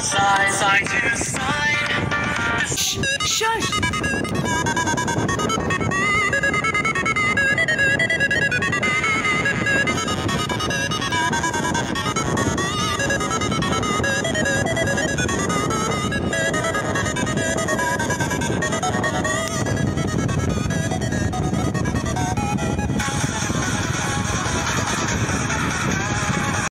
side, side to side.